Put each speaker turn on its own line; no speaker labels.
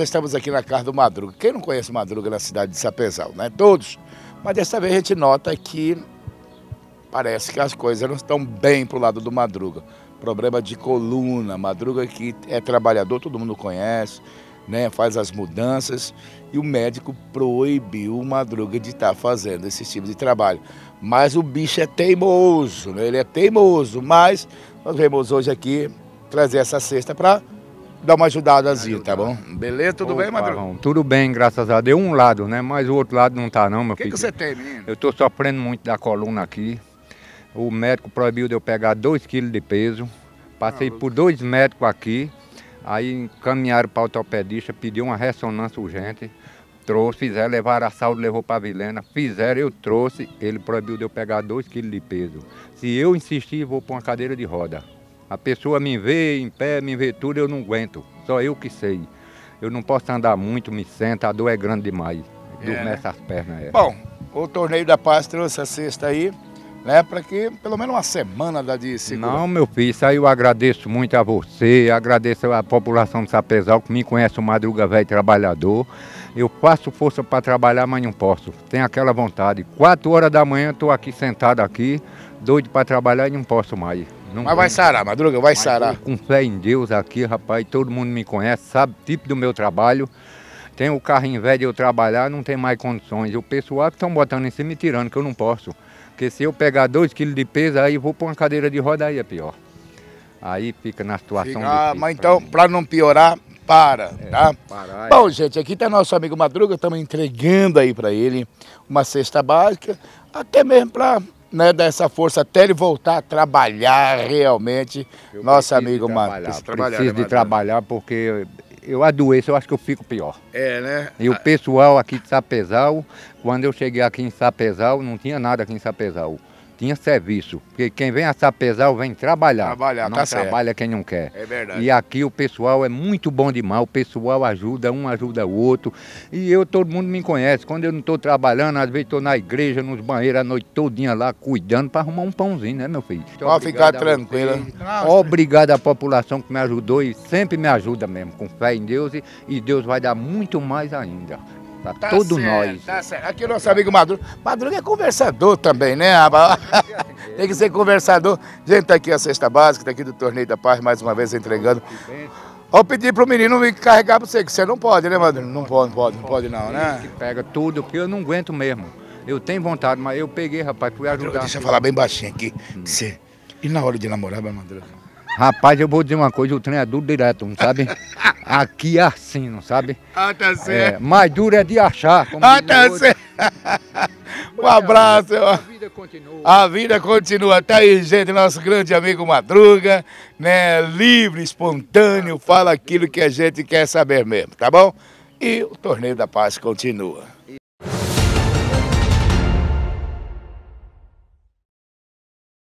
Nós estamos aqui na casa do Madruga. Quem não conhece Madruga na cidade de Sapezal, né? Todos. Mas dessa vez a gente nota que parece que as coisas não estão bem pro lado do Madruga. Problema de coluna, Madruga que é trabalhador, todo mundo conhece, né? Faz as mudanças e o médico proibiu o Madruga de estar tá fazendo esse tipo de trabalho. Mas o bicho é teimoso, né? Ele é teimoso, mas nós vemos hoje aqui trazer essa cesta para dar uma ajudadazinha, tá bom? Beleza? Tudo Opa, bem, Madruga?
Tudo bem, graças a Deus. Um lado, né? Mas o outro lado não tá não, meu
que filho. O que você tem, menino?
Eu tô sofrendo muito da coluna aqui. O médico proibiu de eu pegar 2 quilos de peso. Passei ah, por dois médicos aqui. Aí encaminharam para o ortopedista, pediu uma ressonância urgente. Trouxe, fizeram, levaram a saúde, levou para a Vilena. Fizeram, eu trouxe. Ele proibiu de eu pegar 2 quilos de peso. Se eu insistir, vou para uma cadeira de roda. A pessoa me vê em pé, me vê tudo, eu não aguento. Só eu que sei. Eu não posso andar muito, me senta, a dor é grande demais. É. as pernas. É.
Bom, o Torneio da Paz trouxe a cesta aí, né? Para que pelo menos uma semana dá de segura.
Não, meu filho, isso aí eu agradeço muito a você, agradeço a população de Sapezal que me conhece o Madruga Velho Trabalhador. Eu faço força para trabalhar, mas não posso. Tenho aquela vontade. Quatro horas da manhã estou aqui sentado aqui, doido para trabalhar e não posso mais. Não
Mas vai sarar, Madruga, vai sarar.
Com fé em Deus aqui, rapaz, todo mundo me conhece, sabe o tipo do meu trabalho. Tem o carrinho velho de eu trabalhar, não tem mais condições. O pessoal que estão botando em cima me tirando, que eu não posso. Porque se eu pegar dois quilos de peso, aí vou para uma cadeira de roda, aí é pior. Aí fica na situação
Ah, mas então, para não piorar, para, é, tá? Parar, Bom, é. gente, aqui está nosso amigo Madruga, estamos entregando aí para ele uma cesta básica, até mesmo para né, dessa força até ele voltar a trabalhar realmente, eu nosso amigo
Matheus. Preciso de trabalhar porque eu adoeço, eu acho que eu fico pior.
É, né?
E o pessoal aqui de Sapezal, quando eu cheguei aqui em Sapezal, não tinha nada aqui em Sapezal tinha serviço. Porque quem vem a Sapezal vem trabalhar.
Trabalhar,
não
tá
trabalha certo. quem não quer.
É verdade.
E aqui o pessoal é muito bom demais, o pessoal ajuda, um ajuda o outro. E eu, todo mundo me conhece. Quando eu não estou trabalhando, às vezes estou na igreja, nos banheiros, a noite todinha lá, cuidando para arrumar um pãozinho, né, meu filho?
Pode ficar tranquila.
Obrigado à população que me ajudou e sempre me ajuda mesmo, com fé em Deus. E, e Deus vai dar muito mais ainda. Para tá todos nós.
Tá certo. Aqui o nosso amigo Madruga. Madruga é conversador também, né? Tem que ser conversador. Gente, tá aqui a cesta básica, tá aqui do Torneio da Paz, mais uma vez entregando. Vou pedir pro menino me carregar para você, que você não pode, né, Madruga? Não pode, não pode, não pode não, né?
Pega tudo, porque eu não aguento mesmo. Eu tenho vontade, mas eu peguei, rapaz, fui ajudar.
Deixa eu falar bem baixinho aqui. Hum. Você... E na hora de namorar, Madruga?
Rapaz, eu vou dizer uma coisa, o trem é duro direto, não sabe? Aqui é assim, não sabe?
Ah, tá certo. É,
mais duro é de achar.
ah, tá certo. um abraço. A vida continua. A vida continua. Tá aí, gente, nosso grande amigo Madruga, né? Livre, espontâneo, fala aquilo que a gente quer saber mesmo, tá bom? E o Torneio da Paz continua.